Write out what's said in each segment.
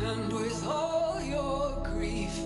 And with all your grief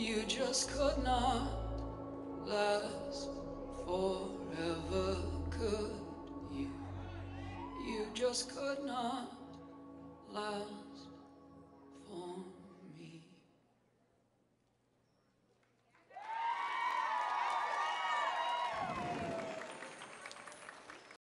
you just could not last forever, could you? You just could not last forever.